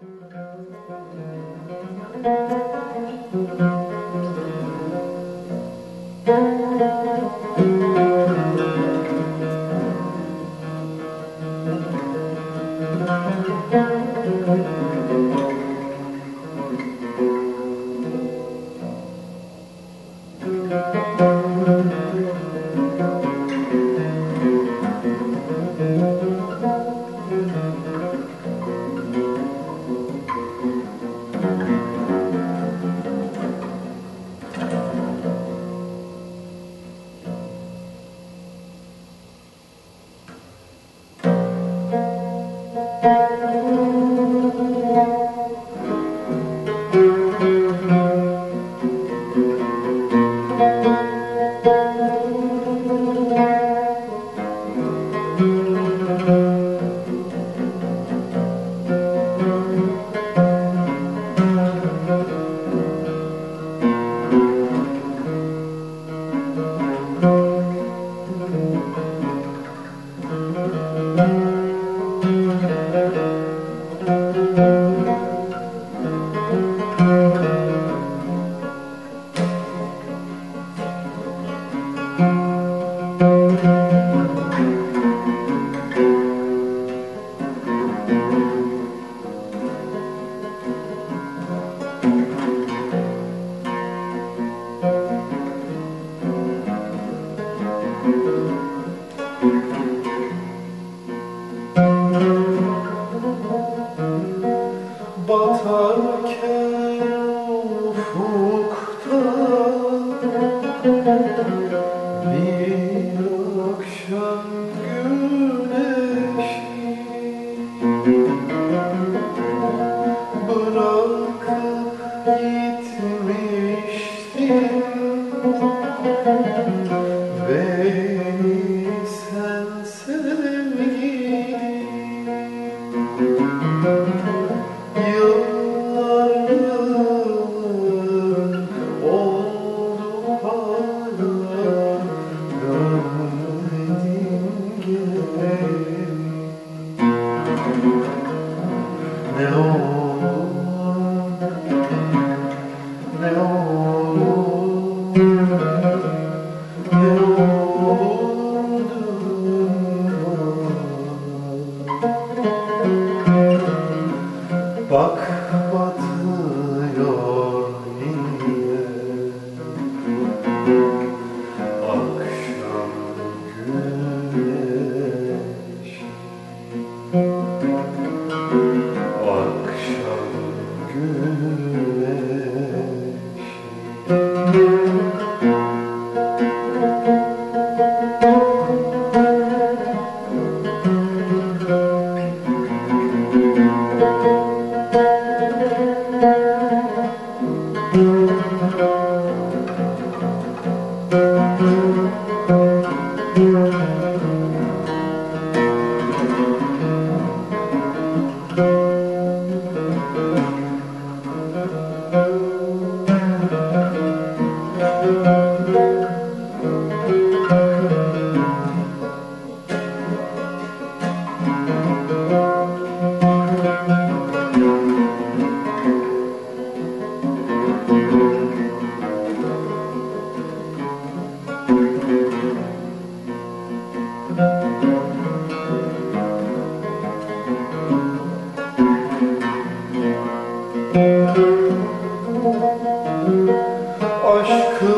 Thank you. Bir akşam güneşi bırakıp gitmiştin Beni sen sevgili Bak batıyor yine Akşam güneşi aşkı